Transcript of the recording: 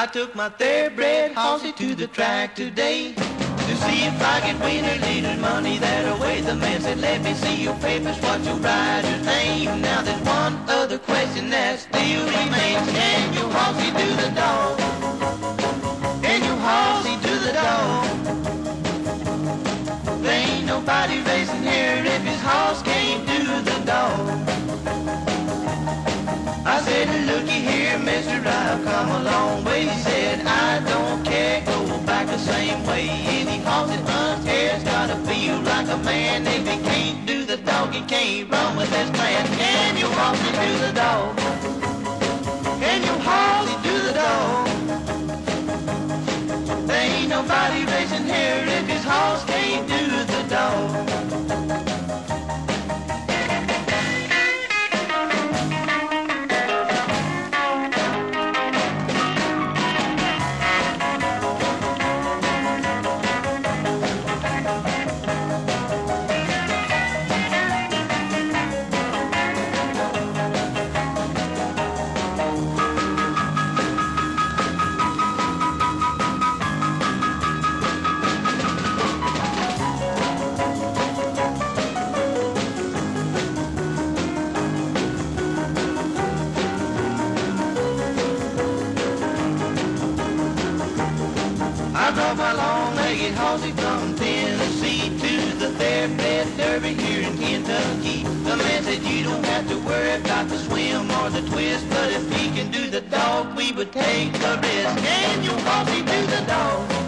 I took my thoroughbred horsey to the track today to see if I could win a little money that away. The man said, let me see your papers, what's your rider's name? Now there's one other question that still remains. Long way. He said, I don't care, go back the same way. Any horse that runs here's gotta feel like a man. If he can't do the dog, he can't run with his plan. Can you horse do the dog? Can you horse do the dog? There ain't nobody racing here I brought my long-legged horsey from Tennessee to the Thoroughbred Derby here in Kentucky. The man said you don't have to worry about the swim or the twist, but if he can do the dog, we would take the risk. Can you horsey do the dog?